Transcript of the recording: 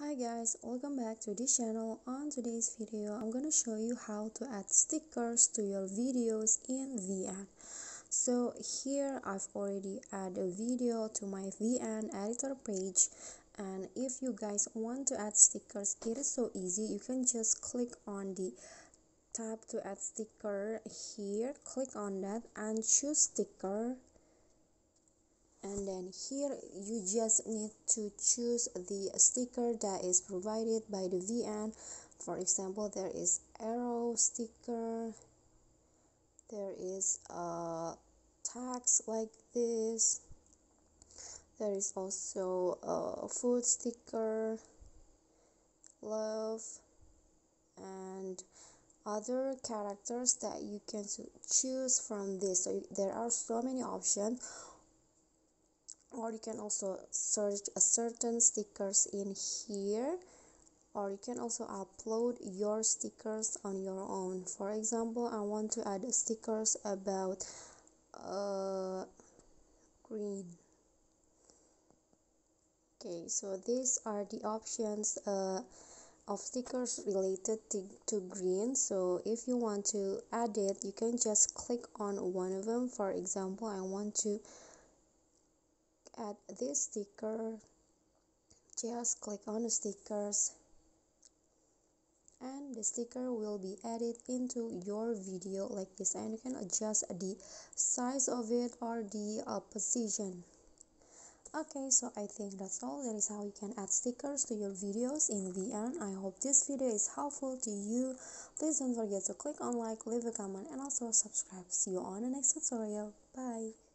Hi guys, welcome back to this channel. On today's video, I'm gonna show you how to add stickers to your videos in VN. So here I've already added a video to my VN editor page and if you guys want to add stickers, it is so easy. You can just click on the tab to add sticker here, click on that and choose sticker and then here you just need to choose the sticker that is provided by the VN for example there is arrow sticker. There is a tags like this. There is also a food sticker love and other characters that you can choose from this. So there are so many options or you can also search a certain stickers in here. Or you can also upload your stickers on your own. For example i want to add stickers about uh, green. Okay so these are the options uh, of stickers related to, to green. So if you want to add it you can just click on one of them. For example i want to add this sticker just click on the stickers. And the sticker will be added into your video like this and you can adjust the size of it or the uh, position. Okay so i think that's all. That is how you can add stickers to your videos in VN i hope this video is helpful to you. Please don't forget to click on like leave a comment and also subscribe. See you on the next tutorial. Bye